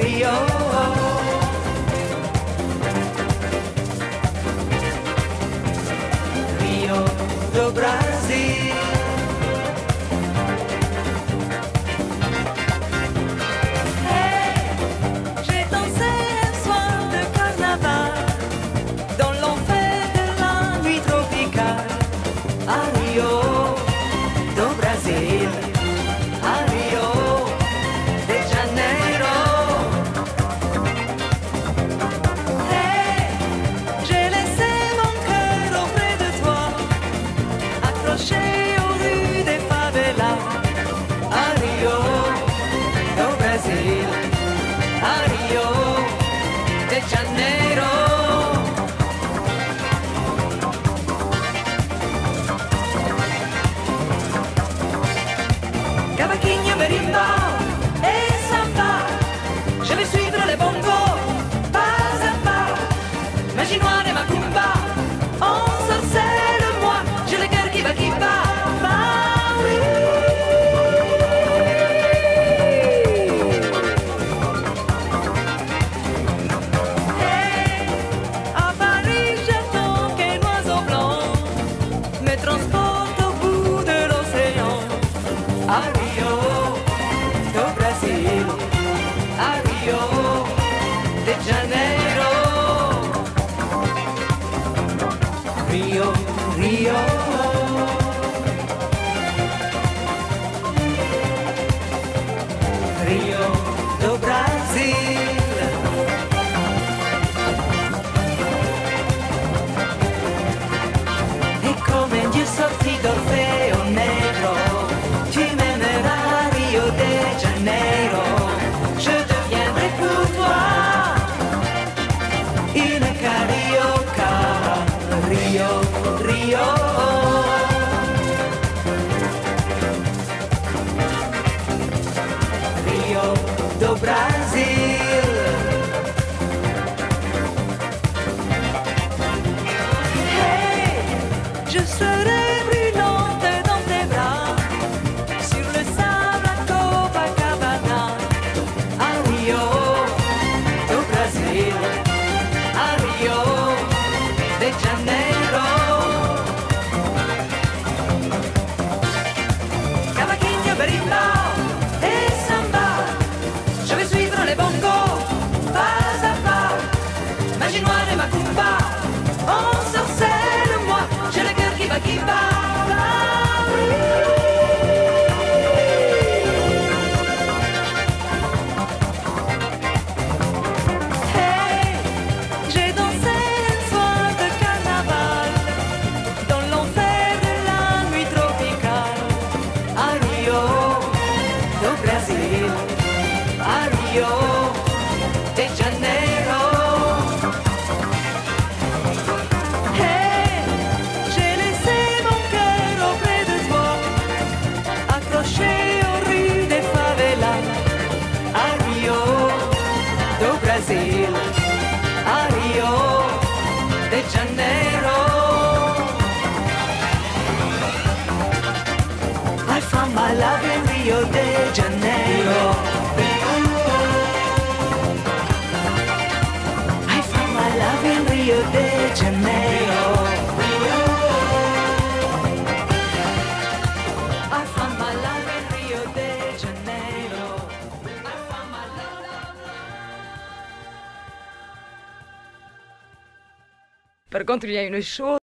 Rio. Rio, Rio. 잔잔해 para contribuir nos shows.